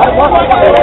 Vai, bota,